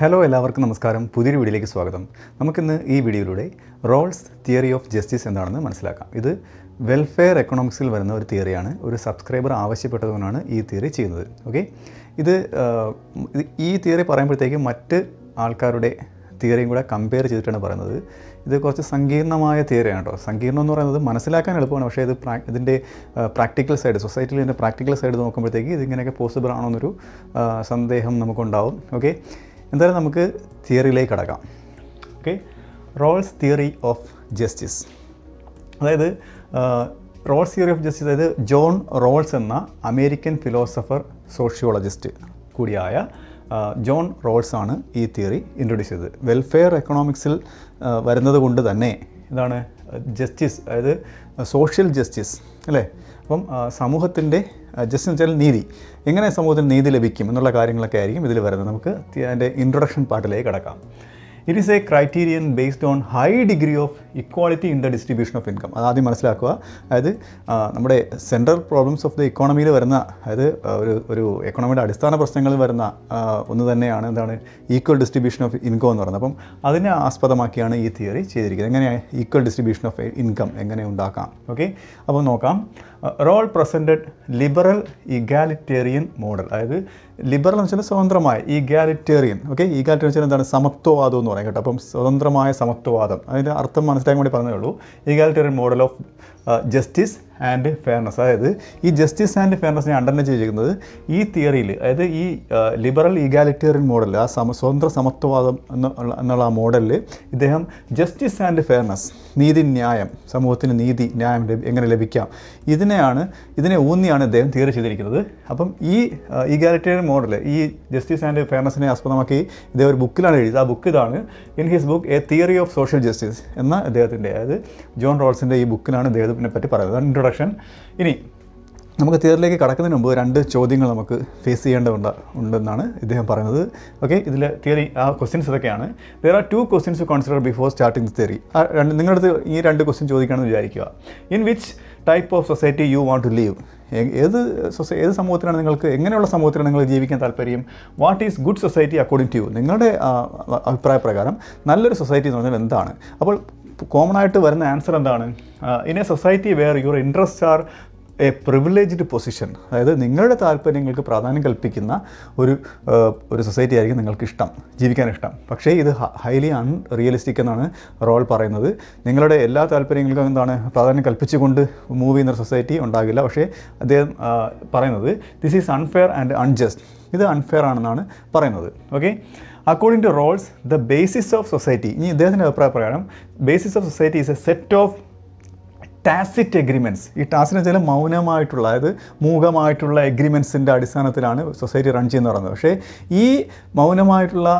Hello എല്ലാവർക്കും നമസ്കാരം. പുതിയൊരു വീഡിയോയിലേക്ക് സ്വാഗതം. നമുക്കിന്ന് ഈ വീഡിയോയിലൂടെ റോൾസ് തിയറി ഓഫ് ജസ്റ്റിസ് എന്താണെന്ന് മനസ്സിലാക്കാം. ഇത് വെൽഫെയർ എക്കണോമിക്സിൽ വരുന്ന ഒരു തിയറിയാണ്. ഒരു സബ്സ്ക്രൈബർ ആവശ്യപ്പെട്ടതുകൊണ്ടാണ് ഈ തിയറി ചെയ്യുന്നത്. ഓക്കെ? ഇത് ഈ തിയറി പറയുമ്പോഴത്തേക്കും മറ്റ് ആൾക്കാരുടെ തിയറിയും കൂടെ കമ്പയർ ചെയ്തിട്ടാണ് പറയുന്നത്. ഇത് കുറച്ച് സങ്കീർണമായ തിയറിയാണ് കേട്ടോ. സങ്കീർണം എന്ന് പറയുന്നത് മനസ്സിലാക്കാൻ എളുപ്പമാണ്. പക്ഷേ ഇത് പ്രാ ഇതിന്റെ പ്രാക്ടിക്കൽ സൈഡ് സൊസൈറ്റിയിൽ ഇതിന്റെ പ്രാക്ടിക്കൽ സൈഡ് നോക്കുമ്പോഴത്തേക്ക് ഇതിങ്ങനെയൊക്കെ പോസിബിൾ ആണോ എന്നൊരു സന്ദേഹം നമുക്കുണ്ടാവും. ഓക്കെ? എന്തായാലും നമുക്ക് തിയറിയിലേക്ക് കടക്കാം. Okay Rawls theory of justice അതായത് റോൾസ് തിയറി ഓഫ് ജസ്റ്റിസ് അതായത് ജോൺ റോൾസ് എന്ന അമേരിക്കൻ ഫിലോസഫർ സോഷ്യോളജിസ്റ്റ് കൂടിയായ ജോൺ റോൾസ് ആണ് ഈ തിയറി ഇൻട്രൊഡ്യൂസ് ചെയ്തത്. വെൽഫെയർ എക്കണോമിക്സിൽ വരുന്നത് കൊണ്ട് തന്നെ ഇതാണ് ജസ്റ്റിസ് അതായത് സോഷ്യൽ ജസ്റ്റിസ് അല്ലേ? അപ്പം സമൂഹത്തിന്റെ ജസ്റ്റിസ് എന്ന് വെച്ചാൽ നീതി. എങ്ങനെ സമൂഹത്തിൽ നീതി ലഭിക്കും എന്നുള്ള കാര്യങ്ങളൊക്കെ ആയിരിക്കും ഇതിൽ വരുന്നത്. നമുക്ക് അതിന്റെ ഇൻട്രൊഡക്ഷൻ പാർട്ടിലേക്ക് കിടക്കാം. It is a criterion based on high degree of equality in the distribution of income അതാദ്യം മനസ്സിലാക്കുക. അതായത് നമ്മുടെ സെൻട്രൽ പ്രോബ്ലംസ് ഓഫ് ദ ഇക്കോണമിയിൽ വരുന്ന അതായത് ഒരു ഒരു എക്കോണമിയുടെ അടിസ്ഥാന പ്രശ്നങ്ങളിൽ വരുന്ന ഒന്ന് തന്നെയാണ് എന്താണ് ഈക്വൽ ഡിസ്ട്രിബ്യൂഷൻ ഓഫ് ഇൻകം എന്ന് പറയുന്നത്. അപ്പം അതിനെ ആസ്പദമാക്കിയാണ് ഈ തിയറി ചെയ്തിരിക്കുന്നത്. എങ്ങനെയാണ് ഈക്വൽ ഡിസ്ട്രിബ്യൂഷൻ ഓഫ് ഇൻകം എങ്ങനെ ഉണ്ടാക്കാം? ഓക്കെ അപ്പോൾ നോക്കാം. Rawl presented liberal egalitarian model അതായത് ലിബറൽ എന്ന് വെച്ചാൽ സ്വതന്ത്രമായ ഈഗാലിറ്റേറിയൻ ഓക്കെ ഈഗാലിറ്റേറിയൻ വെച്ചാൽ എന്താണ്? സമത്വവാദം എന്ന് പറയും കേട്ടോ. അപ്പം സ്വതന്ത്രമായ സമത്വവാദം. അതിന്റെ അർത്ഥം മനസ്സിലാക്കാൻ വേണ്ടി പറഞ്ഞതേ ഉള്ളൂ. Egalitarian model of justice and fairness അതായത് ഈ ജസ്റ്റിസ് ആൻഡ് ഫെയർനെസ് ഞാൻ അണ്ടർലൈൻ ചെയ്തിരിക്കുന്നത് ഈ തിയറിയിൽ അതായത് ഈ ലിബറൽ ഈഗാലിറ്റേറിയൻ മോഡൽ ആ സമ സ്വതന്ത്ര സമത്വവാദം എന്നുള്ള എന്നുള്ള ആ മോഡലിൽ ഇദ്ദേഹം ജസ്റ്റിസ് ആൻഡ് ഫെയർനെസ് നീതി ന്യായം സമൂഹത്തിന് നീതി ന്യായം എങ്ങനെ ലഭിക്കാം? ഇതിനെയാണ് ഇതിനെ ഊന്നിയാണ് ഇദ്ദേഹം തിയറി ചെയ്തിരിക്കുന്നത്. അപ്പം ഈ ഈഗാലിറ്റേറിയൻ മോഡൽ ഈ ജസ്റ്റിസ് ആൻഡ് ഫെയർനെസ്സിനെ ആസ്പദമാക്കി ഇദ്ദേഹം ഒരു ബുക്കിലാണ് എഴുതിയത്. ആ ബുക്ക് ഇതാണ് in his book a theory of social justice എന്ന അദ്ദേഹത്തിന്റെ അതായത് ജോൺ റോൾസിന്റെ ഈ ബുക്കിലാണ് ഇദ്ദേഹത്തിനെ പറ്റി പറയുന്നത്. ഇൻട്രൊഡക്ഷൻ ഇനി നമുക്ക് തിയറിലേക്ക് കടക്കുന്നതിന് മുമ്പ് രണ്ട് ചോദ്യങ്ങൾ നമുക്ക് ഫേസ് ചെയ്യേണ്ടതുണ്ട് ഉണ്ടെന്നാണ് ഇദ്ദേഹം പറയുന്നത്. ഓക്കെ ഇതിൽ തിയറി ആ ക്വസ്റ്റ്യൻസ് ഇതൊക്കെയാണ്. There are two questions consider before starting theory രണ്ട് നിങ്ങളുടെ അടുത്ത് ഈ രണ്ട് ക്വസ്റ്റ്യൻ ചോദിക്കുകയാണെന്ന് വിചാരിക്കുക. In which type of society you want to live ഏത് സൊസൈ ഏത് സമൂഹത്തിലാണ് നിങ്ങൾക്ക് എങ്ങനെയുള്ള സമൂഹത്തിലാണ് നിങ്ങൾ ജീവിക്കാൻ താല്പര്യം? What is good society according to you നിങ്ങളുടെ ആ, അഭിപ്രായ പ്രകാരം നല്ലൊരു സൊസൈറ്റി എന്ന് പറഞ്ഞാൽ എന്താണ്? അപ്പോൾ കോമൺ ആയിട്ട് വരുന്ന ആൻസർ എന്താണ്? In a society where your interest are a privileged position അതായത് നിങ്ങളുടെ താല്പര്യങ്ങൾക്ക് പ്രാധാന്യം കൽപ്പിക്കുന്ന ഒരു ഒരു സൊസൈറ്റി ആയിരിക്കും നിങ്ങൾക്ക് ഇഷ്ടം ജീവിക്കാൻ ഇഷ്ടം. പക്ഷേ ഇത് ഹൈലി അൺ റിയലിസ്റ്റിക് എന്നാണ് റോൾ പറയുന്നത്. നിങ്ങളുടെ എല്ലാ താല്പര്യങ്ങൾക്കും എന്താണ് പ്രാധാന്യം കൽപ്പിച്ചുകൊണ്ട് മൂവ് ചെയ്യുന്ന സൊസൈറ്റി ഉണ്ടാകില്ല. പക്ഷേ അദ്ദേഹം പറയുന്നത് this is unfair and unjust ഇത് അൺഫെയർ ആണെന്നാണ് പറയുന്നത്. Okay according to Rawls the basis of society ഇനി ഇദ്ദേഹത്തിന്റെ അഭിപ്രായ പ്രകാരം basis of society is a set of tacit agreements ഈ ടാസിന് വെച്ചാൽ മൗനമായിട്ടുള്ള അതായത് മൂകമായിട്ടുള്ള എഗ്രിമെൻസിന്റെ അടിസ്ഥാനത്തിലാണ് സൊസൈറ്റി റൺ ചെയ്യുന്നത് പറയുന്നത്. പക്ഷേ ഈ മൗനമായിട്ടുള്ള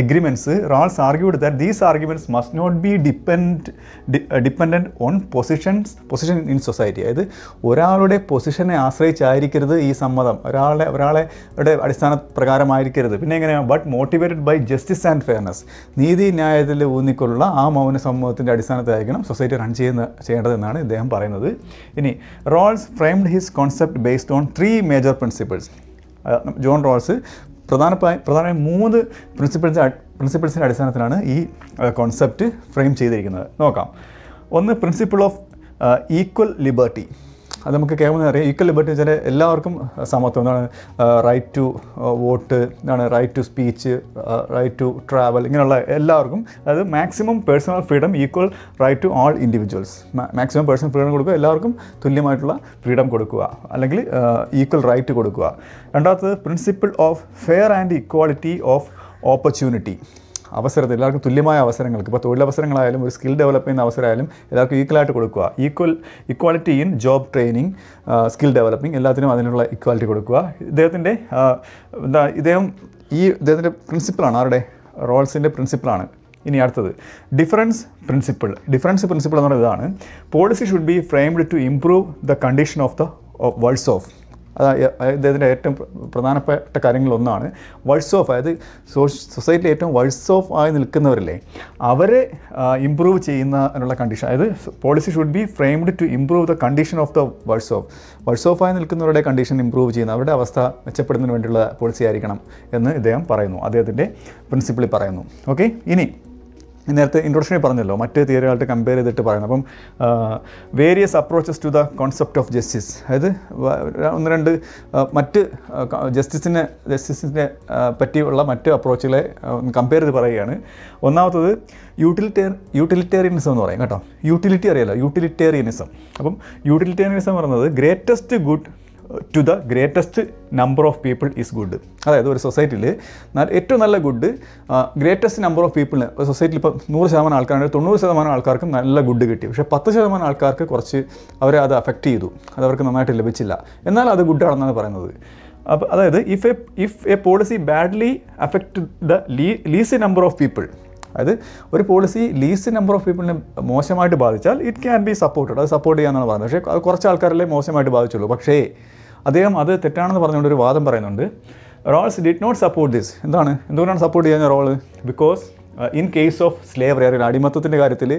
agreements Rawls argued that these arguments must not be depend dependent on positions position in society അതായത് ഒരാളുടെ പൊസിഷനെ ആശ്രയിച്ചായിരിക്കരുത് ഈ സമ്മതം. ഒരാളെ ഒരാളെ അടിസ്ഥാന പ്രകാരമായിരിക്കരുത്. പിന്നെ എങ്ങനെയാണ് but motivated by justice and fairness നീതി ന്യായത്തിൽ ഊന്നിക്കൊള്ളുള്ള ആ മൗന സമൂഹത്തിന്റെ അടിസ്ഥാനത്തിലായിരിക്കണം സൊസൈറ്റി റൺ ചെയ്യുന്ന ചെയ്യേണ്ടതെന്നാണ് ഇദ്ദേഹം പറയുന്നത്. ഇനി Rawls framed his concept based on three major principles John Rawls പ്രധാനമായി പ്രധാനമായും മൂന്ന് പ്രിൻസിപ്പിൾസ് പ്രിൻസിപ്പിൾസിന്റെ അടിസ്ഥാനത്തിലാണ് ഈ കോൺസെപ്റ്റ് ഫ്രെയിം ചെയ്തിരിക്കുന്നത്. നോക്കാം. ഒന്ന് പ്രിൻസിപ്പിൾ ഓഫ് ഈക്വൽ ലിബർട്ടി അത് നമുക്ക് കേൾക്കുന്ന അറിയാം. ഈക്വൽ ലിബർട്ടി വെച്ചാൽ എല്ലാവർക്കും സമത്വം. എന്താണ് റൈറ്റ് ടു വോട്ട് എന്താണ് right to speech right to travel ഇങ്ങനെയുള്ള എല്ലാവർക്കും അതായത് maximum personal freedom equal right to all individuals maximum personal freedom കൊടുക്കുക എല്ലാവർക്കും തുല്യമായിട്ടുള്ള ഫ്രീഡം കൊടുക്കുക. അല്ലെങ്കിൽ ഈക്വൽ റൈറ്റ് കൊടുക്കുക. രണ്ടാമത്തത് principle of fair and equality of opportunity അവസരത്തിൽ എല്ലാവർക്കും തുല്യമായ അവസരങ്ങൾക്ക് ഇപ്പോൾ തൊഴിലവസരങ്ങളായാലും ഒരു സ്കിൽ ഡെവലപ്പ് ചെയ്യുന്ന അവസരമായാലും എല്ലാവർക്കും ഈക്വലായിട്ട് കൊടുക്കുക. Equal equality in job training skill developing എല്ലാത്തിനും അതിനുള്ള ഇക്വാലിറ്റി കൊടുക്കുക. ഇദ്ദേഹത്തിന്റെ എന്താ ഇദ്ദേഹം ഈ ഇദ്ദേഹത്തിന്റെ പ്രിൻസിപ്പിളാണ് ആരുടെ? റോൾസിന്റെ പ്രിൻസിപ്പിളാണ് ഇനി അടുത്തത് ഡിഫറൻസ് പ്രിൻസിപ്പിൾ ഡിഫറൻസ് പ്രിൻസിപ്പിൾ എന്ന് പറയുന്നത് ഇതാണ് policy should be framed to improve the condition of the worlds of അതായത് ഇദ്ദേഹത്തിന്റെ ഏറ്റവും പ്ര- പ്രധാനപ്പെട്ട കാര്യങ്ങളൊന്നാണ് വഴ്സ് ഓഫ് അതായത് സൊസൈറ്റിയിൽ ഏറ്റവും വഴ്സ് ഓഫ് ആയി നിൽക്കുന്നവരില്ലേ അവരെ ഇമ്പ്രൂവ് ചെയ്യുന്നതിനുള്ള കണ്ടീഷൻ അതായത് policy should be framed to improve the condition of the worse of worse of ആയി നിൽക്കുന്നവരുടെ കണ്ടീഷൻ ഇമ്പ്രൂവ് ചെയ്യുന്ന അവരുടെ അവസ്ഥ മെച്ചപ്പെടുന്നതിന് വേണ്ടിയുള്ള പോളിസി ആയിരിക്കണം എന്ന് ഇദ്ദേഹം പറയുന്നു അദ്ദേഹത്തിന്റെ പ്രിൻസിപ്പിളിൽ പറയുന്നു. ഓക്കെ ഇനി നേരത്തെ ഇൻട്രൊഡക്ഷനിൽ പറഞ്ഞല്ലോ മറ്റ് തിയറികളായിട്ട് കമ്പയർ ചെയ്തിട്ട് പറയുന്നത്. അപ്പം various approaches to the concept of justice അതായത് ഒന്ന് രണ്ട് മറ്റ് ജസ്റ്റിസിനെ ജസ്റ്റിസിനെ പറ്റിയുള്ള മറ്റ് അപ്രോച്ചുകളെ കമ്പയർ ചെയ്ത് പറയുകയാണ്. ഒന്നാമത്തത് യൂട്ടിലിറ്റേർ യൂട്ടിലിറ്റേറിയനിസം എന്ന് പറയും കേട്ടോ. യൂട്ടിലിറ്റി അറിയാലോ യൂട്ടിലിറ്റേറിയനിസം അപ്പം യൂട്ടിലിറ്റേറിയനിസം പറയുന്നത് greatest good to the greatest number of people is good അതായത് ഒരു സൊസൈറ്റിയിൽ ഏറ്റവും നല്ല ഗുഡ് ഗ്രേറ്റസ്റ്റ് നമ്പർ ഓഫ് പീപ്പിളിന് ഒരു സൊസൈറ്റിയിൽ ഇപ്പോൾ നൂറ് ശതമാനം ആൾക്കാരുണ്ട് തൊണ്ണൂറ് ശതമാനം ആൾക്കാർക്ക് നല്ല ഗുഡ് കിട്ടി. പക്ഷേ പത്ത് ശതമാനം ആൾക്കാർക്ക് കുറച്ച് അവരെ അത് അഫക്റ്റ് ചെയ്തു. അത് അവർക്ക് നന്നായിട്ട് ലഭിച്ചില്ല. എന്നാൽ അത് ഗുഡാണെന്നാണ് പറയുന്നത്. അപ്പോൾ അതായത് if a if a policy badly affect the least number of people അതായത് ഒരു പോളിസി ലീസ്റ്റ് നമ്പർ ഓഫ് പീപ്പിളിനെ മോശമായിട്ട് ബാധിച്ചാൽ ഇറ്റ് ക്യാൻ ബി സപ്പോർട്ടഡ് അത് സപ്പോർട്ട് ചെയ്യാന്നാണ് പറയുന്നത്. പക്ഷേ അത് കുറച്ച് ആൾക്കാരല്ലേ മോശമായിട്ട് ബാധിച്ചുള്ളൂ. പക്ഷേ അദ്ദേഹം അത് തെറ്റാണെന്ന് പറഞ്ഞുകൊണ്ട് ഒരു വാദം പറയുന്നുണ്ട്. Rawls did not support this എന്താണ്? എന്തുകൊണ്ടാണ് സപ്പോർട്ട് ചെയ്യുന്ന Rawls because in case of slavery അറിയില്ല. അടിമത്തത്തിന്റെ കാര്യത്തിൽ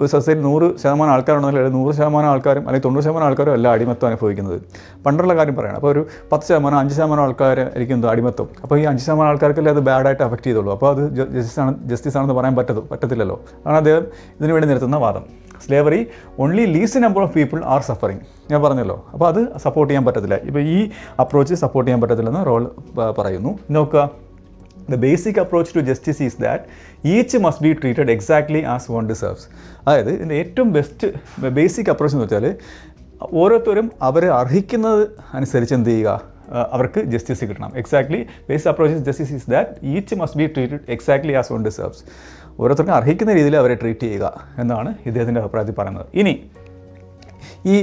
ഒരു സൊസൈറ്റി നൂറ് ശതമാനം ആൾക്കാരുണ്ടെങ്കിൽ അല്ലെങ്കിൽ നൂറ് ശതമാനം ആൾക്കാരും അല്ലെങ്കിൽ തൊണ്ണൂറ് ശതമാനം ആൾക്കാരും അല്ല അടിമത്തം അനുഭവിക്കുന്നത്. പണ്ടുള്ള കാര്യം പറയണം. അപ്പോൾ ഒരു പത്ത് ശതമാനം അഞ്ച് ശതമാനം ആൾക്കാർ ആയിരിക്കും എന്തോ? അടിമത്തം അപ്പോൾ ഈ അഞ്ച് ശതമാനം ആൾക്കാർക്കല്ലേ അത് ബാഡായിട്ട് അഫക്റ്റ് ചെയ്തുള്ളൂ. അപ്പോൾ അത് ജസ്റ്റിസ് ആണ് ജസ്റ്റിസ് ആണെന്ന് പറയാൻ പറ്റത്തു പറ്റത്തില്ലല്ലോ. അതാണ് അദ്ദേഹം ഇതിനുവേണ്ടി നിർത്തുന്ന വാദം. Slavery only least number of people are suffering ഞാൻ പറഞ്ഞല്ലോ. അപ്പോൾ അത് സപ്പോർട്ട് ചെയ്യാൻ പറ്റത്തില്ല. ഇപ്പോൾ ഈ അപ്രോച്ച് സപ്പോർട്ട് ചെയ്യാൻ പറ്റത്തില്ലെന്ന് റോൾ പറയുന്നു. നോക്കുക. The basic approach to justice is that each must be treated exactly as one deserves അതായത് ഇതിന്റെ ഏറ്റവും ബെസ്റ്റ് ബേസിക് അപ്രോച്ച് എന്ന് വെച്ചാൽ ഓരോരുത്തരും അവർ അർഹിക്കുന്നത് അനുസരിച്ച് എന്ത് ചെയ്യുക? അവർക്ക് ജസ്റ്റിസ് കിട്ടണം. Exactly basic approach justice is that each must be treated exactly as one deserves ഓരോരുത്തർക്കും അർഹിക്കുന്ന രീതിയിൽ അവരെ ട്രീറ്റ് ചെയ്യുക എന്നാണ് ഇദ്ദേഹത്തിന്റെ അഭിപ്രായത്തിൽ പറയുന്നത്. ഇനി ഈ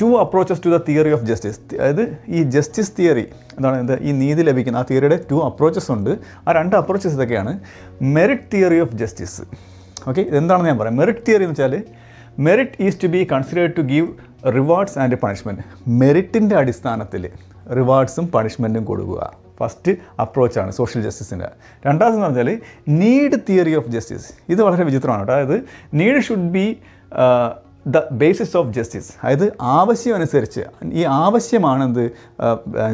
two approaches to the theory of justice അതായത് ഈ ജസ്റ്റിസ് തിയറി എന്താണ് എന്താ ഈ നീതി ലഭിക്കുന്ന ആ തിയറിയുടെ ടു അപ്രോച്ചസ് ഉണ്ട്. ആ രണ്ട് അപ്രോച്ചസ് ഇതൊക്കെയാണ്. Merit theory of justice okay ഇതെന്താണെന്ന് ഞാൻ പറയാം. മെറിറ്റ് തിയറി എന്ന് വെച്ചാൽ merit is to be considered to give rewards and punishment മെറിറ്റിന്റെ അടിസ്ഥാനത്തിൽ റിവാർഡ്സും പണിഷ്മെന്റും കൊടുക്കുക. ഫസ്റ്റ് അപ്രോച്ചാണ് സോഷ്യൽ ജസ്റ്റിസിന്റെ രണ്ടാമതെന്ന് പറഞ്ഞാൽ നീഡ് തിയറി ഓഫ് ജസ്റ്റിസ് ഇത് വളരെ വിചിത്രമാണ് അതായത് need should be the basis of justice അതായത് ആവശ്യം അനുസരിച്ച് ഈ ആവശ്യമാണെന്ത്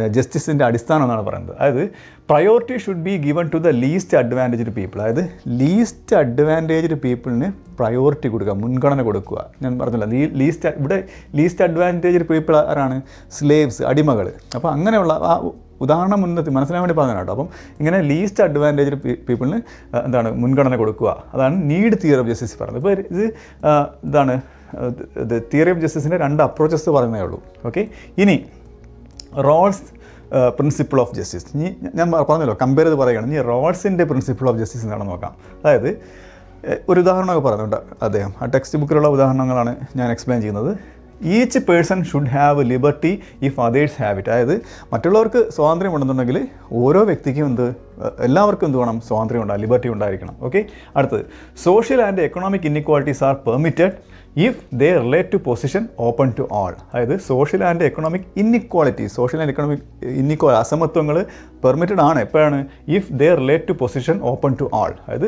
ജസ്റ്റിസിന്റെ അടിസ്ഥാനം എന്നാണ് പറയുന്നത്. അതായത് priority should be given to the least advantaged people അതായത് ലീസ്റ്റ് അഡ്വാന്റേജ്ഡ് പീപ്പിളിന് പ്രയോറിറ്റി കൊടുക്കുക മുൻഗണന കൊടുക്കുക. ഞാൻ പറഞ്ഞില്ല ലീ ലീസ്റ്റ് ഇവിടെ ലീസ്റ്റ് അഡ്വാന്റേജ്ഡ് പീപ്പിൾ ആരാണ്? സ്ലേവ്സ് അടിമകൾ അപ്പോൾ അങ്ങനെയുള്ള ആ ഉദാഹരണം മുൻനിർത്തി മനസ്സിലാൻ വേണ്ടി പറഞ്ഞതാണ് കേട്ടോ. അപ്പം ഇങ്ങനെ ലീസ്റ്റ് അഡ്വാന്റേജ് പീപ്പിളിന് എന്താണ് മുൻഗണന കൊടുക്കുക. അതാണ് നീഡ് തിയറി ഓഫ് ജസ്റ്റിസ് പറയുന്നത്. ഇപ്പോൾ ഇത് ഇതാണ് ഇത് തിയറി ഓഫ് ജസ്റ്റിസിന്റെ രണ്ട് അപ്രോച്ചസ് പറയുന്നേ ഉള്ളൂ. ഓക്കെ ഇനി റോൾസ് പ്രിൻസിപ്പിൾ ഓഫ് ജസ്റ്റിസ് ഇനി ഞാൻ പറഞ്ഞല്ലോ കമ്പയർ ചെയ്ത് പറയുകയാണ്. ഇനി റോൾസിന്റെ പ്രിൻസിപ്പിൾ ഓഫ് ജസ്റ്റിസ് എന്താണെന്ന് നോക്കാം. അതായത് ഒരു ഉദാഹരണമൊക്കെ പറയുന്നുണ്ട് അദ്ദേഹം. ആ ടെക്സ്റ്റ് ബുക്കിലുള്ള ഉദാഹരണങ്ങളാണ് ഞാൻ എക്സ്പ്ലെയിൻ ചെയ്യുന്നത്. Each person should have liberty if others have it അതായത് മറ്റുള്ളവർക്ക് സ്വാതന്ത്ര്യം ഉണ്ടെന്നുണ്ടെങ്കിൽ ഓരോ വ്യക്തിക്കും എന്ത് എല്ലാവർക്കും എന്ത് വേണം? സ്വാതന്ത്ര്യം ഉണ്ടാകും ലിബർട്ടി ഉണ്ടായിരിക്കണം. ഓക്കെ അടുത്തത്. Social and economic inequalities are permitted if they relate to position open to all അതായത് social and economic inequality social and economic ഇന്നിക്വാ അസമത്വങ്ങൾ പെർമിറ്റഡ് ആണ്. എപ്പോഴാണ്? If they relate to position open to all അതായത്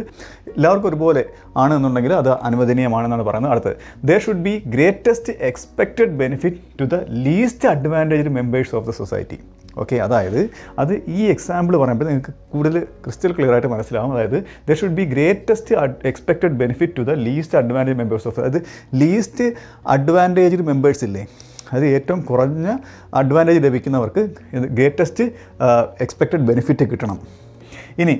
എല്ലാവർക്കും ഒരുപോലെ ആണ് എന്നുണ്ടെങ്കിൽ അത് അനുവദനീയമാണെന്നാണ് പറയുന്നത്. അടുത്തത് they should be greatest expected benefit to the least advantage members of the society okay അതായത് അത് ഈ എക്സാമ്പിൾ പറയുമ്പോൾ നിങ്ങൾക്ക് കൂടുതൽ ക്രിസ്റ്റൽ ക്ലിയർ ആയിട്ട് മനസ്സിലാവും. അതായത് there should be greatest expected benefit to the least advantage members of അതായത് ലീസ്റ്റ് അഡ്വാന്റേജ്ഡ് മെമ്പേഴ്സ് ഇല്ലേ? അത് ഏറ്റവും കുറഞ്ഞ അഡ്വാന്റേജ് ലഭിക്കുന്നവർക്ക് ഗ്രേറ്റസ്റ്റ് എക്സ്പെക്റ്റഡ് ബെനിഫിറ്റ് കിട്ടണം. ഇനി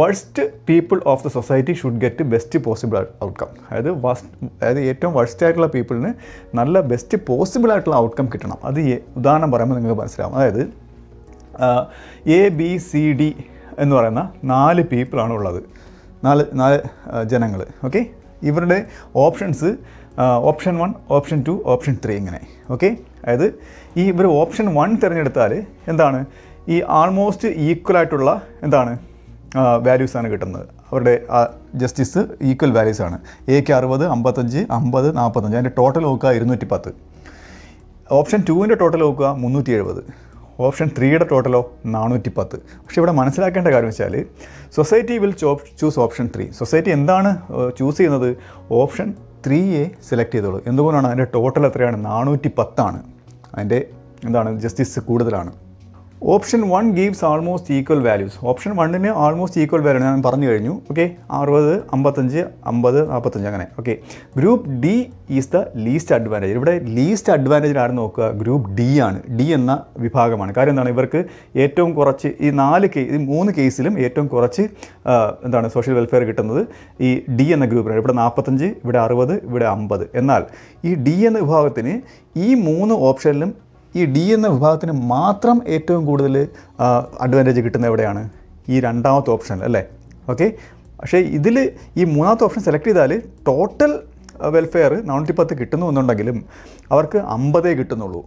worst people of the society should get best possible outcome അതായത് വസ്റ്റ് അതായത് ഏറ്റവും വർസ്റ്റ് ആയിട്ടുള്ള പീപ്പിളിന് നല്ല ബെസ്റ്റ് പോസിബിൾ ആയിട്ടുള്ള ഔട്ട്കം കിട്ടണം. അത് ഉദാഹരണം പറയുമ്പോൾ നിങ്ങൾക്ക് മനസ്സിലാവും. അതായത് എ ബി സി ഡി എന്ന് പറയുന്ന നാല് പീപ്പിളാണ് ഉള്ളത് നാല് നാല് ജനങ്ങൾ ഓക്കെ ഇവരുടെ options option one option two option three ഇങ്ങനെ. ഓക്കെ അതായത് ഈ ഇവർ ഓപ്ഷൻ വൺ തിരഞ്ഞെടുത്താൽ എന്താണ്? ഈ ആൾമോസ്റ്റ് ഈക്വൽ ആയിട്ടുള്ള എന്താണ്? വാല്യൂസ് ആണ് കിട്ടുന്നത്. അവരുടെ ജസ്റ്റിസ് ഈക്വൽ വാല്യൂസ് ആണ്. എക്ക് അറുപത് അമ്പത്തഞ്ച് അമ്പത് നാൽപ്പത്തഞ്ച് അതിന്റെ ടോട്ടൽ നോക്കുക ഇരുന്നൂറ്റി പത്ത് ഓപ്ഷൻ ടുവിന്റെ ടോട്ടൽ നോക്കുക മുന്നൂറ്റി എഴുപത് ഓപ്ഷൻ ത്രീയുടെ ടോട്ടലോ നാനൂറ്റി പത്ത് പക്ഷേ ഇവിടെ മനസ്സിലാക്കേണ്ട കാര്യം വെച്ചാൽ സൊസൈറ്റി വിൽ ചോ ചൂസ് ഓപ്ഷൻ ത്രീ സൊസൈറ്റി എന്താണ് ചൂസ് ചെയ്യുന്നത്? ഓപ്ഷൻ ത്രീയെ സെലക്ട് ചെയ്തോളൂ. എന്തുകൊണ്ടാണ്? അതിന്റെ ടോട്ടൽ എത്രയാണ്? നാനൂറ്റി പത്താണ് അതിന്റെ എന്താണ്? ജസ്റ്റിസ് കൂടുതലാണ്. Option one gives almost equal values option വണ്ണിന് ആൾമോസ്റ്റ് ഈക്വൽ വാല്യൂ ഞാൻ പറഞ്ഞു കഴിഞ്ഞു. ഓക്കെ അറുപത് അമ്പത്തഞ്ച് അമ്പത് നാൽപ്പത്തഞ്ച് അങ്ങനെ. Okay group D is the least advantage ഇവിടെ ലീസ്റ്റ് അഡ്വാന്റേജിൽ ആരും നോക്കുക? ഗ്രൂപ്പ് ഡി ആണ്. ഡി എന്ന വിഭാഗമാണ്. കാര്യം എന്താണ്? ഇവർക്ക് ഏറ്റവും കുറച്ച് ഈ നാല് കേ ഈ മൂന്ന് കേസിലും ഏറ്റവും കുറച്ച് എന്താണ് സോഷ്യൽ വെൽഫെയർ കിട്ടുന്നത് ഈ ഡി എന്ന ഗ്രൂപ്പിനാണ് ഇവിടെ നാൽപ്പത്തഞ്ച് ഇവിടെ അറുപത് ഇവിടെ അമ്പത്. എന്നാൽ ഈ ഡി എന്ന വിഭാഗത്തിന് ഈ മൂന്ന് ഓപ്ഷനിലും ഈ ഡി എന്ന വിഭാഗത്തിന് മാത്രം ഏറ്റവും കൂടുതൽ അഡ്വാന്റേജ് കിട്ടുന്നത് എവിടെയാണ്? ഈ രണ്ടാമത്തെ ഓപ്ഷൻ അല്ലേ? ഓക്കെ പക്ഷേ ഇതിൽ ഈ മൂന്നാമത്തെ ഓപ്ഷൻ സെലക്ട് ചെയ്താൽ ടോട്ടൽ വെൽഫെയർ നാനൂറ്റി പത്ത് കിട്ടുന്നു എന്നുണ്ടെങ്കിലും അവർക്ക് അമ്പതേ കിട്ടുന്നുള്ളൂ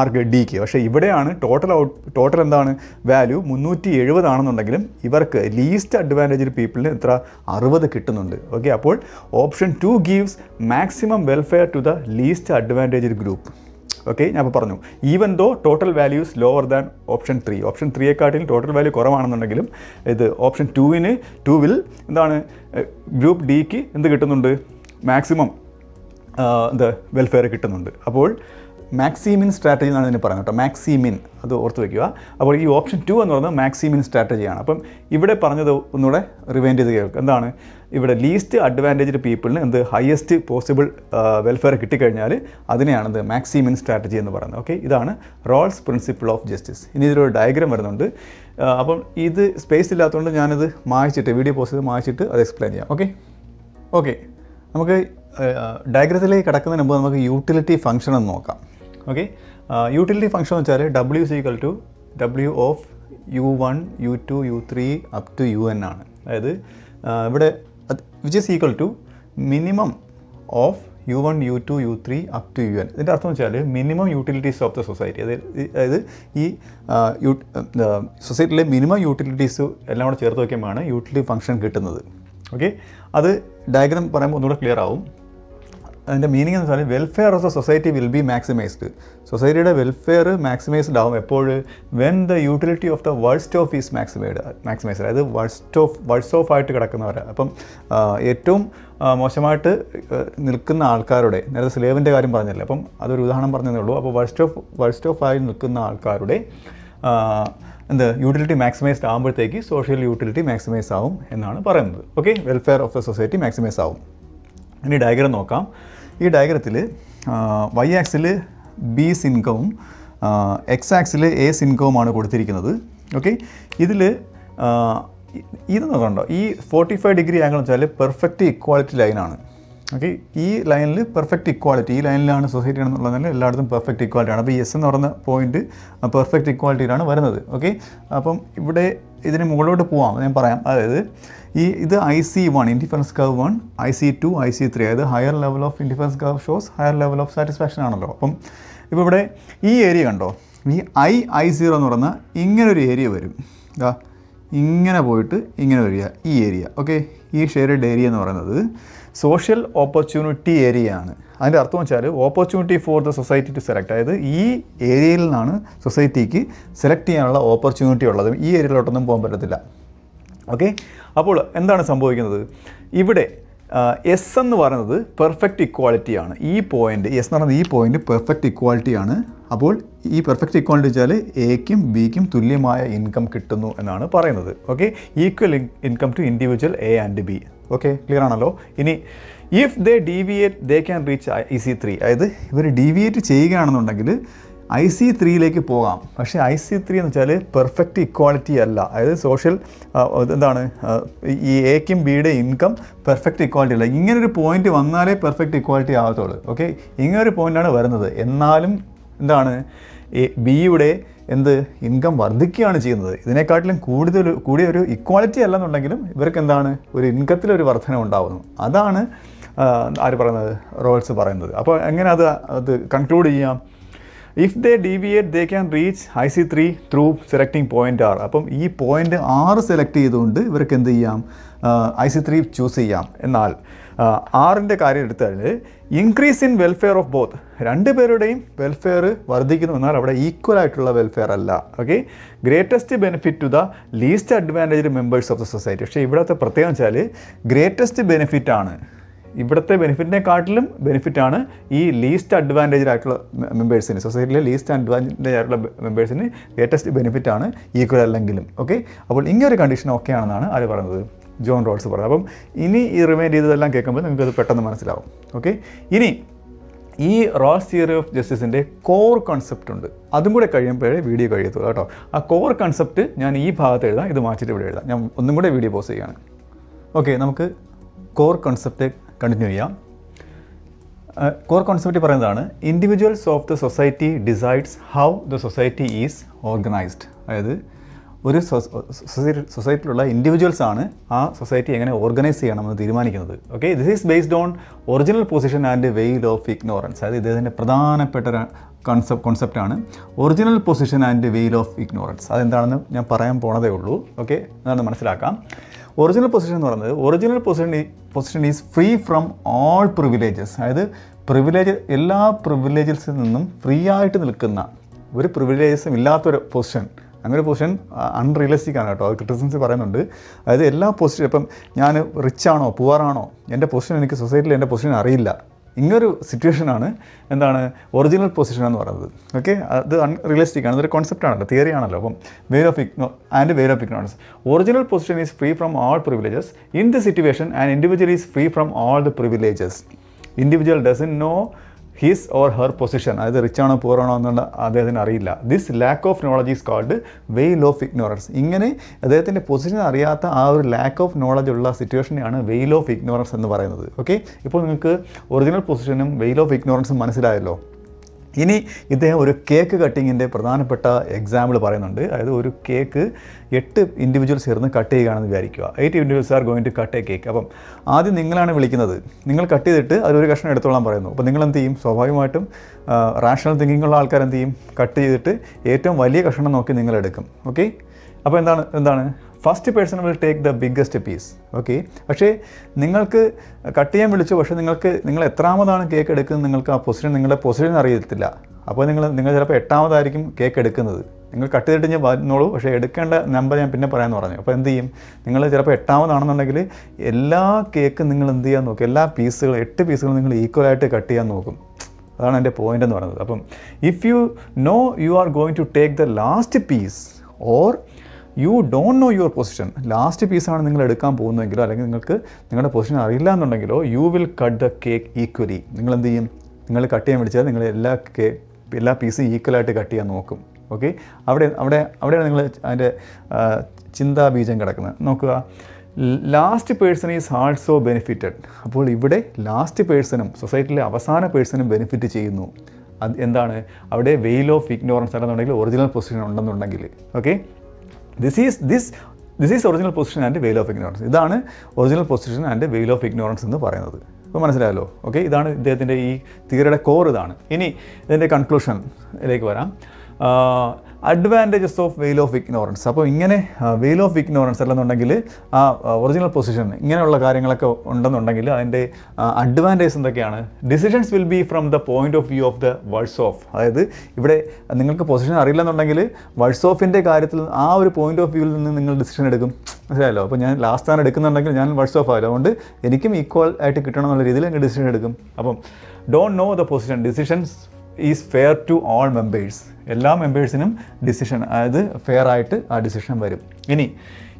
ആർക്ക്? ഡിക്ക് പക്ഷേ ഇവിടെയാണ് ടോട്ടൽ ഔട്ട് ടോട്ടൽ എന്താണ്? വാല്യൂ മുന്നൂറ്റി എഴുപതാണെന്നുണ്ടെങ്കിലും ഇവർക്ക് ലീസ്റ്റ് അഡ്വാന്റേജ് പീപ്പിളിന് എത്ര? അറുപത് കിട്ടുന്നുണ്ട്. ഓക്കെ അപ്പോൾ option two gives maximum welfare to the least advantage group okay ഞാൻ ഇപ്പോൾ പറഞ്ഞു. Even though total values lower than option three option ത്രീയെക്കാട്ടിൽ total value കുറവാണെന്നുണ്ടെങ്കിലും ഇത് ഓപ്ഷൻ ടുവിന് ടുവിൽ എന്താണ് ഗ്രൂപ്പ് ഡിക്ക് എന്ത് കിട്ടുന്നുണ്ട്? മാക്സിമം എന്താ വെൽഫെയർ കിട്ടുന്നുണ്ട്. അപ്പോൾ മാക്സിമിൻ സ്ട്രാറ്റജി എന്നാണ് ഇതിന് പറയുന്നത് കേട്ടോ. മാക്സിമിൻ അത് ഓർത്ത് വയ്ക്കുക അപ്പോൾ ഈ ഓപ്ഷൻ ടു എന്ന് പറയുന്നത് മാക്സിമിൻ സ്ട്രാറ്റജിയാണ് അപ്പം ഇവിടെ പറഞ്ഞത് ഒന്നുകൂടെ റിവൈൻഡ് ചെയ്ത് കേൾക്കുക എന്താണ്? ഇവിടെ ലീസ്റ്റ് അഡ്വാന്റേജ് പീപ്പിളിന് എന്ത് ഹയസ്റ്റ് പോസിബിൾ വെൽഫെയർ കിട്ടിക്കഴിഞ്ഞാൽ അതിനെയാണ് ഇത് മാക്സിമൻ സ്ട്രാറ്റജി എന്ന് പറയുന്നത്. ഓക്കെ ഇതാണ് റോൾസ് പ്രിൻസിപ്പിൾ ഓഫ് ജസ്റ്റിസ് ഇനി ഇതിലൊരു ഡയഗ്രാം വരുന്നുണ്ട്. അപ്പം ഇത് സ്പേസ് ഇല്ലാത്തതുകൊണ്ട് ഞാനിത് മായ്ച്ചിട്ട് വീഡിയോ പോസ്റ്റ് ചെയ്ത് മായ്ച്ചിട്ട് അത് എക്സ്പ്ലെയിൻ ചെയ്യാം. ഓക്കെ ഓക്കെ നമുക്ക് ഡയഗ്രത്തിലേക്ക് കിടക്കുന്നതിന് മുമ്പ് നമുക്ക് യൂട്ടിലിറ്റി ഫംഗ്ഷൻ എന്ന് നോക്കാം. ഓക്കെ യൂട്ടിലിറ്റി ഫംഗ്ഷൻ എന്ന് വെച്ചാൽ W is equal to W of U one U two U three up to U N ആണ്. അതായത് ഇവിടെ which is equal to minimum of U one U two U three up to U N ഇതിന്റെ അർത്ഥം വെച്ചാൽ minimum utilities of the society അതായത് ഈ- സൊസൈറ്റിയിലെ minimum utilities എല്ലാം കൂടെ ചേർത്ത് വയ്ക്കുമ്പോഴാണ് യൂട്ടിലിറ്റി ഫംഗ്ഷൻ കിട്ടുന്നത്. ഓക്കെ അത് ഡയഗ്രാം പറയുമ്പോൾ ഒന്നുകൂടെ ക്ലിയർ ആവും. അതിന്റെ മീനിങ് എന്ന് വെച്ചാൽ welfare of the society will be maximised സൊസൈറ്റിയുടെ വെൽഫെയർ മാക്സിമൈസ്ഡ് ആവും എപ്പോൾ? When the utility of the worst off is maximised maximised അതായത് വേൾസ്റ്റ് ഓഫ് വേൾസ് ഓഫ് ആയിട്ട് കിടക്കുന്നവർ അപ്പം ഏറ്റവും മോശമായിട്ട് നിൽക്കുന്ന ആൾക്കാരുടെ നേരത്തെ സ്ലേവിന്റെ കാര്യം പറഞ്ഞല്ലേ അപ്പം അതൊരു ഉദാഹരണം പറഞ്ഞതേ ഉള്ളൂ. അപ്പോൾ വേൾസ്റ്റ് ഓഫ് വേൾസ്റ്റ് ഓഫ് ആയി നിൽക്കുന്ന ആൾക്കാരുടെ എന്ത് യൂട്ടിലിറ്റി മാക്സിമൈസ്ഡ് ആകുമ്പോഴത്തേക്ക് സോഷ്യൽ യൂട്ടിലിറ്റി മാക്സിമൈസ് ആവും എന്നാണ് പറയുന്നത്. Okay welfare of the society maximize ആവും. ഇനി ഡയഗ്രം നോക്കാം. ഈ ഡയഗ്രത്തിൽ വൈ ആക്സിൽ ബി ഇൻകവും എക്സ് ആക്സിൽ എ സിൻകവുമാണ് കൊടുത്തിരിക്കുന്നത്. ഓക്കെ ഇതിൽ ഇത് നോക്കണ്ടോ ഈ ഫോർട്ടി ഫൈവ് ഡിഗ്രി ആംഗിൾ വെച്ചാൽ പെർഫെക്റ്റ് ഇക്വാളിറ്റി ലൈനാണ് ഓക്കെ ഈ ലൈനിൽ പെർഫെക്റ്റ് ഇക്വാളിറ്റി ഈ ലൈനിലാണ് സൊസൈറ്റി ആണെന്നുള്ളതിൽ എല്ലായിടത്തും പെർഫെക്റ്റ് ഇക്വാലിറ്റി ആണ്. അപ്പോൾ എസ് എന്ന് പറഞ്ഞ പോയിന്റ് പെർഫെക്റ്റ് ഇക്വാലിറ്റിയിലാണ് വരുന്നത്. ഓക്കെ അപ്പം ഇവിടെ ഇതിന് മുകളിലോട്ട് പോവാം. ഞാൻ പറയാം. അതായത് ഈ ഇത് I C one indifference curve one I C two I C three അതായത് higher level of indifference curve shows higher level of satisfaction ആണല്ലോ. അപ്പം ഇപ്പോൾ ഇവിടെ ഈ ഏരിയ കണ്ടോ? ഈ ഐ ഐ സീറോ എന്ന് പറഞ്ഞാൽ ഇങ്ങനൊരു ഏരിയ വരും. ഇതാ ഇങ്ങനെ പോയിട്ട് ഇങ്ങനെ വരിക ഈ ഏരിയ ഓക്കെ ഈ ഷെയർഡ് ഏരിയ എന്ന് പറയുന്നത് സോഷ്യൽ ഓപ്പർച്യൂണിറ്റി ഏരിയ ആണ്. അതിന്റെ അർത്ഥം വെച്ചാൽ opportunity for the society to select അതായത് ഈ ഏരിയയിൽ നിന്നാണ് സൊസൈറ്റിക്ക് സെലക്ട് ചെയ്യാനുള്ള ഓപ്പർച്യൂണിറ്റി ഉള്ളത്. ഈ ഏരിയയിലോട്ടൊന്നും പോകാൻ പറ്റത്തില്ല. ഓക്കെ? അപ്പോൾ എന്താണ് സംഭവിക്കുന്നത്? ഇവിടെ എസ് എന്ന് പറയുന്നത് പെർഫെക്റ്റ് ഇക്വാളിറ്റി ആണ്. ഈ പോയിന്റ് എസ് എന്ന് പറയുന്നത് ഈ പോയിന്റ് പെർഫെക്റ്റ് ഇക്വാളിറ്റി ആണ്. അപ്പോൾ ഈ പെർഫെക്റ്റ് ഇക്വാളിറ്റി വെച്ചാൽ എക്കും ബിക്കും തുല്യമായ ഇൻകം കിട്ടുന്നു എന്നാണ് പറയുന്നത്. Okay? Equal income to individual A and B okay? Clear ആണല്ലോ? ഇനി if they deviate they can reach I C three അതായത് ഇവർ ഡീവിയേറ്റ് ചെയ്യുകയാണെന്നുണ്ടെങ്കിൽ ഐ സി ത്രീയിലേക്ക് പോകാം. പക്ഷേ ഐ സി ത്രീ എന്ന് വെച്ചാൽ പെർഫെക്റ്റ് ഇക്വാളിറ്റി അല്ല. അതായത് സോഷ്യൽ എന്താണ് ഈ എക്കും ബിയുടെ ഇൻകം പെർഫെക്റ്റ് ഇക്വാളിറ്റി അല്ല. ഇങ്ങനൊരു പോയിന്റ് വന്നാലേ പെർഫെക്റ്റ് ഇക്വാളിറ്റി ആകത്തുള്ളൂ ഓക്കെ? ഇങ്ങനൊരു പോയിന്റാണ് വരുന്നത്. എന്നാലും എന്താണ് ബിയുടെ എന്ത് ഇൻകം വർദ്ധിക്കുകയാണ് ചെയ്യുന്നത്. ഇതിനെക്കാട്ടിലും കൂടുതൽ കൂടിയ ഒരു ഇക്വാളിറ്റി അല്ലെന്നുണ്ടെങ്കിലും ഇവർക്ക് എന്താണ് ഒരു ഇൻകത്തിലൊരു വർധന ഉണ്ടാകുന്നു അതാണ് ആര് പറയുന്നത് റോൾസ് പറയുന്നത്. അപ്പോൾ എങ്ങനെ അത് അത് കൺക്ലൂഡ് ചെയ്യാം? If they deviate they can reach I C three through selecting point R അപ്പം ഈ പോയിന്റ് ആറ് സെലക്ട് ചെയ്തുകൊണ്ട് ഇവർക്ക് എന്ത് ചെയ്യാം? ഐ സി ത്രീ ചൂസ് ചെയ്യാം. എന്നാൽ ആറിന്റെ കാര്യം എടുത്താൽ increase in welfare of both രണ്ട് പേരുടെയും വെൽഫെയർ വർദ്ധിക്കുന്നു എന്നാൽ അവിടെ ഈക്വൽ ആയിട്ടുള്ള വെൽഫെയർ അല്ല. Okay greatest benefit to the least advantage members of the society പക്ഷേ ഇവിടുത്തെ പ്രത്യേകം വെച്ചാൽ ഗ്രേറ്റസ്റ്റ് ബെനിഫിറ്റ് ആണ്. ഇവിടുത്തെ ബെനിഫിറ്റിനെക്കാട്ടിലും ബെനിഫിറ്റാണ് ഈ ലീസ്റ്റ് അഡ്വാന്റേജ് ആയിട്ടുള്ള മെമ്പേഴ്സിന് സൊസൈറ്റിയിലെ ലീസ്റ്റ് അഡ്വാന്റേജ് ആയിട്ടുള്ള മെമ്പേഴ്സിന് ലേറ്റസ്റ്റ് ബെനിഫിറ്റാണ് ഈക്വൽ അല്ലെങ്കിലും. ഓക്കെ അപ്പോൾ ഇങ്ങനൊരു കണ്ടീഷൻ ഓക്കെ ആണെന്നാണ് അവർ പറയുന്നത്? ജോൺ റോൾസ് പറഞ്ഞത് അപ്പം ഇനി ഈ റിമൈൻഡ് ചെയ്തതെല്ലാം കേൾക്കുമ്പോൾ നിങ്ങൾക്ക് അത് പെട്ടെന്ന് മനസ്സിലാവും. ഓക്കെ ഇനി ഈ റോൾസ് തിയറി ഓഫ് ജസ്റ്റിസിന്റെ കോർ കൺസെപ്റ്റ് ഉണ്ട്. അതും കൂടെ കഴിയുമ്പോഴേ വീഡിയോ കഴിയത്തുള്ളൂ കേട്ടോ. ആ കോർ കൺസെപ്റ്റ് ഞാൻ ഈ ഭാഗത്ത് എഴുതാം ഇത് മാറ്റിയിട്ട് ഇവിടെ എഴുതാം. ഞാൻ ഒന്നും കൂടെ വീഡിയോ പോസ് ചെയ്യുകയാണ്. ഓക്കെ നമുക്ക് കോർ കൺസെപ്റ്റ് കണ്ടിന്യൂ ചെയ്യാം. കോർ കോൺസെപ്റ്റ് പറയുന്നതാണ് individuals of the society decides how the society is organized അതായത് ഒരു സൊസൈറ്റിയിലുള്ള ഇൻഡിവിജ്വൽസ് ആണ് ആ സൊസൈറ്റി എങ്ങനെ ഓർഗനൈസ് ചെയ്യണമെന്ന് തീരുമാനിക്കുന്നത്. Okay this is based on original position and veil of ignorance അതായത് ഇദ്ദേഹത്തിന്റെ പ്രധാനപ്പെട്ട concept കോൺസെപ്റ്റാണ് original position and veil of ignorance അതെന്താണെന്ന് ഞാൻ പറയാൻ പോണതേ ഉള്ളൂ. ഓക്കെ അതാണ് മനസ്സിലാക്കാം. ഒറിജിനൽ പൊസിഷൻ എന്ന് പറയുന്നത് original position position is free from all privileges അതായത് പ്രിവിലേജ് എല്ലാ പ്രിവിലേജസിൽ നിന്നും ഫ്രീ ആയിട്ട് നിൽക്കുന്ന ഒരു പ്രിവിലേജസും ഇല്ലാത്തൊരു പൊസിഷൻ അങ്ങനെ ഒരു പൊസിഷൻ അൺറിയലിസ്റ്റിക് ആണ് കേട്ടോ. അത് ക്രിറ്റിസൻസ് പറയുന്നുണ്ട്. അതായത് എല്ലാ പൊസിഷൻ ഇപ്പം ഞാൻ റിച്ച് ആണോ പുവറാണോ എന്റെ പൊസിഷൻ എനിക്ക് സൊസൈറ്റിയിൽ എന്റെ പൊസിഷൻ അറിയില്ല. ഇങ്ങനൊരു സിറ്റുവേഷനാണ് എന്താണ് ഒറിജിനൽ പൊസിഷൻ എന്ന് പറയുന്നത്. ഓക്കെ അത് അൺറിയലിസ്റ്റിക് ആണ്. അതൊരു കോൺസെപ്റ്റ് ആണല്ലോ തിയറി ആണല്ലോ. അപ്പം veil of IGNOU and veil of ignorance original position is free from all privileges in the situation and individual is free from all the privileges individual doesn't know his or her position അതായത് rich ആണോ poor ആണോ എന്നുള്ള അദ്ദേഹത്തിന് അറിയില്ല. This lack of knowledge is called veil of ignorance ഇങ്ങനെ അദ്ദേഹത്തിന്റെ position അറിയാത്ത ആ ഒരു ലാക്ക് ഓഫ് നോളജ് ഉള്ള സിറ്റുവേഷനെയാണ് വെയിൽ ഓഫ് ഇഗ്നോറൻസ് എന്ന് പറയുന്നത്. ഓക്കെ ഇപ്പോൾ നിങ്ങൾക്ക് ഒറിജിനൽ പൊസിഷനും വെയിൽ ഓഫ് ഇഗ്നോറൻസും മനസ്സിലായല്ലോ. ഇനി ഇദ്ദേഹം ഒരു കേക്ക് കട്ടിങ്ങിന്റെ പ്രധാനപ്പെട്ട എക്സാമ്പിൾ പറയുന്നുണ്ട്. അതായത് ഒരു കേക്ക് എട്ട് ഇൻഡിവിജ്വൽസ് ചേർന്ന് കട്ട് ചെയ്യുകയാണെന്ന് വിചാരിക്കുക. Eight individuals are going to cut a cake അപ്പം ആദ്യം നിങ്ങളാണ് വിളിക്കുന്നത്. നിങ്ങൾ കട്ട് ചെയ്തിട്ട് അതിലൊരു കഷ്ണം എടുത്തോളാൻ പറയുന്നു. അപ്പോൾ നിങ്ങൾ എന്ത് ചെയ്യും? സ്വാഭാവികമായിട്ടും റാഷണൽ തിങ്കിങ് ഉള്ള ആൾക്കാർ എന്ത് ചെയ്യും? കട്ട് ചെയ്തിട്ട് ഏറ്റവും വലിയ കഷ്ണം നോക്കി നിങ്ങൾ എടുക്കും ഓക്കെ അപ്പോൾ എന്താണ്? എന്താണ്? First person will take the biggest piece okay പക്ഷേ നിങ്ങൾക്ക് കട്ട് ചെയ്യാൻ വിളിച്ചു പക്ഷേ നിങ്ങൾക്ക് നിങ്ങൾ എത്രാമതാണ് കേക്ക് എടുക്കുന്നത് നിങ്ങൾക്ക് ആ പൊസിഷൻ നിങ്ങളുടെ പൊസിഷൻ അറിയത്തില്ല. അപ്പോൾ നിങ്ങൾ നിങ്ങൾ ചിലപ്പോൾ എട്ടാമതായിരിക്കും കേക്ക് എടുക്കുന്നത്. നിങ്ങൾ കട്ട് ചെയ്തിട്ട് ഞാൻ വന്നോളൂ പക്ഷേ എടുക്കേണ്ട നമ്പർ ഞാൻ പിന്നെ പറയാമെന്ന് പറഞ്ഞു. അപ്പോൾ എന്ത് ചെയ്യും? നിങ്ങൾ ചിലപ്പോൾ എട്ടാമതാണെന്നുണ്ടെങ്കിൽ എല്ലാ കേക്കും നിങ്ങൾ എന്ത് ചെയ്യാൻ നോക്കും? എല്ലാ പീസുകളും എട്ട് പീസുകളും നിങ്ങൾ ഈക്വലായിട്ട് കട്ട് ചെയ്യാൻ നോക്കും. അതാണ് എന്റെ പോയിന്റ് എന്ന് പറയുന്നത്. അപ്പം if you know you are going to take the last piece or you don't know your position last പീസാണ് നിങ്ങൾ എടുക്കാൻ പോകുന്നതെങ്കിലോ അല്ലെങ്കിൽ നിങ്ങൾക്ക് നിങ്ങളുടെ പൊസിഷൻ അറിയില്ല എന്നുണ്ടെങ്കിലോ you will cut the cake equally നിങ്ങൾ എന്ത് ചെയ്യും? നിങ്ങൾ കട്ട് ചെയ്യാൻ വിളിച്ചാൽ നിങ്ങൾ എല്ലാ കേക്ക് എല്ലാ പീസും ഈക്വലായിട്ട് കട്ട് ചെയ്യാൻ നോക്കും. ഓക്കെ അവിടെ അവിടെ അവിടെയാണ് നിങ്ങൾ അതിന്റെ ചിന്താ ബീജം കിടക്കുന്നത്. നോക്കുക. Last person is also benefited അപ്പോൾ ഇവിടെ ലാസ്റ്റ് പേഴ്സണും സൊസൈറ്റിയിലെ അവസാന പേഴ്സണും ബെനിഫിറ്റ് ചെയ്യുന്നു. അത് എന്താണ്? അവിടെ വെയിൽ ഓഫ് ഇഗ്നോറൻസ് ആണെന്നുണ്ടെങ്കിൽ ഒറിജിനൽ പൊസിഷൻ ഉണ്ടെന്നുണ്ടെങ്കിൽ. Okay this is this this is original position and veil of ignorance ഇതാണ് original position and veil of ignorance എന്ന് പറയുന്നത്. അപ്പോൾ മനസ്സിലായല്ലോ? ഓക്കെ ഇതാണ് ഇദ്ദേഹത്തിന്റെ ഈ തിയറിയുടെ കോർ ഇതാണ്. ഇനി ഇതിന്റെ കൺക്ലൂഷനിലേക്ക് വരാം. Advantages of veil of ignorance അപ്പോൾ ഇങ്ങനെ വെയിൽ ഓഫ് ഇഗ്നോറൻസ് അല്ലെന്നുണ്ടെങ്കിൽ ആ ഒറിജിനൽ പൊസിഷൻ ഇങ്ങനെയുള്ള കാര്യങ്ങളൊക്കെ ഉണ്ടെന്നുണ്ടെങ്കിൽ അതിന്റെ അഡ്വാന്റേജ് എന്തൊക്കെയാണ്? Decisions will be from the point of view of the worlds of അതായത് ഇവിടെ നിങ്ങൾക്ക് പൊസിഷൻ അറിയില്ലെന്നുണ്ടെങ്കിൽ വേൾഡ്സ് ഓഫിന്റെ കാര്യത്തിൽ ആ ഒരു പോയിന്റ് ഓഫ് വ്യൂവിൽ നിന്ന് നിങ്ങൾ ഡിസിഷൻ എടുക്കും. മനസ്സിലായല്ലോ? അപ്പോൾ ഞാൻ ലാസ്റ്റ് ആണ് എടുക്കുന്നുണ്ടെങ്കിൽ ഞാൻ വേൾഡ്സ് ഓഫ് ആയാലും? അതുകൊണ്ട് എനിക്കും ഈക്വൽ ആയിട്ട് കിട്ടണം എന്നുള്ള രീതിയിൽ എനിക്ക് ഡിസിഷൻ എടുക്കും. അപ്പം don't know the position decisions is fair to all members എല്ലാ മെമ്പേഴ്സിനും ഡിസിഷൻ അതായത് ഫെയർ ആയിട്ട് ആ ഡിസിഷൻ വരും. ഇനി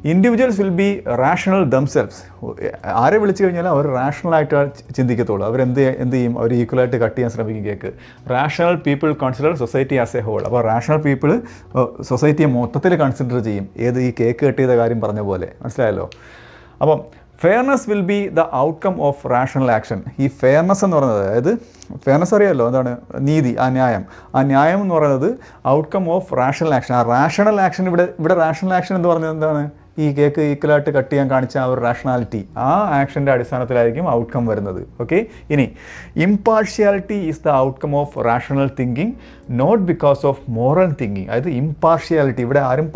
individuals will be rational themselves ആരെ വിളിച്ചു കഴിഞ്ഞാൽ അവർ റാഷണലായിട്ട് ചിന്തിക്കത്തുള്ളൂ. അവർ എന്ത് എന്ത് ചെയ്യും? അവർ ഈക്വലായിട്ട് കട്ട് ചെയ്യാൻ ശ്രമിക്കും cake. Rational people consider society as a whole അപ്പോൾ റാഷണൽ പീപ്പിൾ സൊസൈറ്റിയെ മൊത്തത്തിൽ കൺസിഡർ ചെയ്യും. ഏത് ഈ കേക്ക് കട്ട് ചെയ്ത കാര്യം പറഞ്ഞ പോലെ. മനസ്സിലായല്ലോ? അപ്പം fairness will be the outcome of rational action ഈ ഫെയർനെസ് എന്ന് പറയുന്നത് അതായത് ഫെയർനെസ് അറിയാമല്ലോ എന്താണ്? നീതി ആ ന്യായം ആ ന്യായം എന്ന് പറയുന്നത് ഔട്ട്കം ഓഫ് റാഷണൽ ആക്ഷൻ ആ റാഷണൽ ആക്ഷൻ ഇവിടെ ഇവിടെ റാഷണൽ ആക്ഷൻ എന്ന് പറയുന്നത് എന്താണ്? ഈ കേക്ക് ഈക്വലായിട്ട് കട്ട് ചെയ്യാൻ കാണിച്ച ആ ഒരു റാഷണാലിറ്റി ആ ആക്ഷന്റെ അടിസ്ഥാനത്തിലായിരിക്കും ഔട്ട്കം വരുന്നത്. ഓക്കെ ഇനി impartiality is the outcome of rational thinking not because of moral thinking അതായത് ഇംപാർഷ്യാലിറ്റി ഇവിടെ ആരും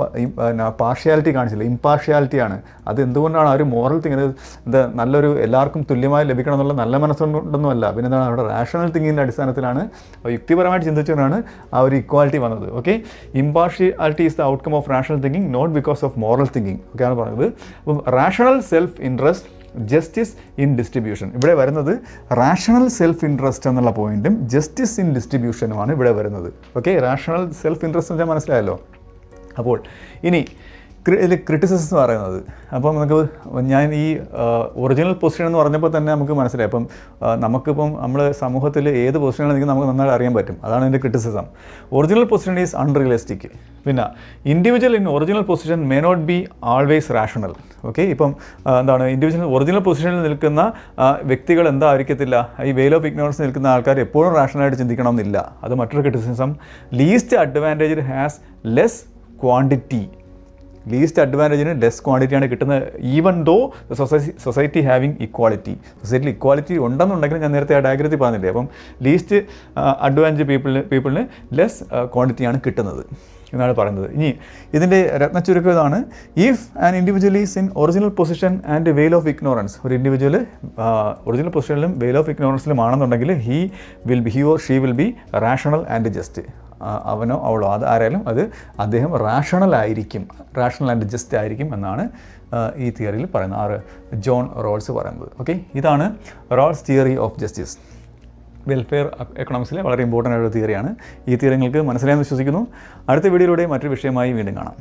പാർഷ്യാലിറ്റി കാണിച്ചില്ല. ഇംപാർഷ്യാലിറ്റിയാണ് അത് എന്തുകൊണ്ടാണ് ആ ഒരു മോറൽ തിങ്ക് എന്താ നല്ലൊരു എല്ലാവർക്കും തുല്യമായി ലഭിക്കണം എന്നുള്ള നല്ല മനസ്സുകൊണ്ടൊന്നുമല്ല പിന്നെ എന്താണ് അവിടെ റാഷണൽ തിങ്കിങ്ങിന്റെ അടിസ്ഥാനത്തിലാണ് യുക്തിപരമായിട്ട് ചിന്തിച്ചുകൊണ്ടാണ് ആ ഒരു ഇക്വാലിറ്റി വന്നത്. Okay impartiality is the outcome of rational thinking not because of moral thinking ഒക്കെയാണ് പറയുന്നത് അപ്പം rational self interest justice in distribution ഇവിടെ വരുന്നത് റാഷണൽ സെൽഫ് ഇൻട്രസ്റ്റ് എന്നുള്ള പോയിന്റും ജസ്റ്റിസ് ഇൻ ഡിസ്ട്രിബ്യൂഷനുമാണ് ഇവിടെ വരുന്നത്. ഓക്കെ റാഷണൽ സെൽഫ് ഇൻട്രസ്റ്റ് എന്ന് വെച്ചാൽ മനസ്സിലായല്ലോ? അപ്പോൾ ഇനി ഇതിൽ എന്ന് പറയുന്നത്. അപ്പം നമുക്ക് ഞാൻ ഈ ഒറിജിനൽ പൊസിഷൻ എന്ന് പറഞ്ഞപ്പോൾ തന്നെ നമുക്ക് മനസ്സിലായി. അപ്പം നമുക്കിപ്പം നമ്മൾ സമൂഹത്തിൽ ഏത് പൊസിഷനാണ് നിൽക്കുന്നത് നമുക്ക് നന്നായി അറിയാൻ പറ്റും. അതാണ് എന്റെ criticism original position is unrealistic പിന്നെ individual in original position may not be always rational okay ഇപ്പം എന്താണ് ഇൻഡിവിജ്വൽ ഒറിജിനൽ പൊസിഷനിൽ നിൽക്കുന്ന വ്യക്തികൾ എന്താ ആയിരിക്കത്തില്ല ഈ വെയിൽ ഓഫ് ഇഗ്നോറൻസ് നിൽക്കുന്ന ആൾക്കാർ എപ്പോഴും റാഷണലായിട്ട് ചിന്തിക്കണമെന്നില്ല. അത് മറ്റൊരു criticism least advantage has less quantity least അഡ്വാന്റേജിന് less ക്വാണ്ടിറ്റിയാണ് കിട്ടുന്നത് even though society society having equality സൊസൈറ്റിയിൽ ഇക്വാളിറ്റി ഉണ്ടെന്നുണ്ടെങ്കിൽ ഞാൻ നേരത്തെ ആ ഡയഗ്രത്തിൽ പറഞ്ഞില്ലേ? അപ്പം ലീസ്റ്റ് അഡ്വാന്റേജ് പീപ്പിളിന് പീപ്പിളിന് ലെസ് ക്വാണ്ടിറ്റിയാണ് കിട്ടുന്നത്. എന്നാണ് പറയുന്നത്. ഇനി ഇതിന്റെ രത്നച്ചുരുക്കം ഇതാണ്. If an individual is in original position and veil of ignorance ഒരു ഇൻഡിവിജ്വൽ ഒറിജിനൽ പൊസിഷനിലും വെയിൽ ഓഫ് ഇഗ്നോറൻസിലും ആണെന്നുണ്ടെങ്കിൽ he will be he or she will be rational and just അവനോ അവളോ അത് ആരായാലും അത് അദ്ദേഹം റാഷണൽ ആയിരിക്കും റാഷണൽ ആൻഡ് ജസ്റ്റ് ആയിരിക്കും എന്നാണ് ഈ തിയറിയിൽ പറയുന്നത്. ആറ് ജോൺ റോൾസ് പറയുന്നത്. ഓക്കെ ഇതാണ് Rawls theory of justice welfare എക്കണോമിക്സിലെ വളരെ ഇമ്പോർട്ടന്റ് ആയിട്ടുള്ള തിയറിയാണ് ഈ തിയറി നിങ്ങൾക്ക് മനസ്സിലായെന്ന് വിശ്വസിക്കുന്നു. അടുത്ത വീഡിയോയിലൂടെ മറ്റൊരു വിഷയമായി വീണ്ടും കാണാം.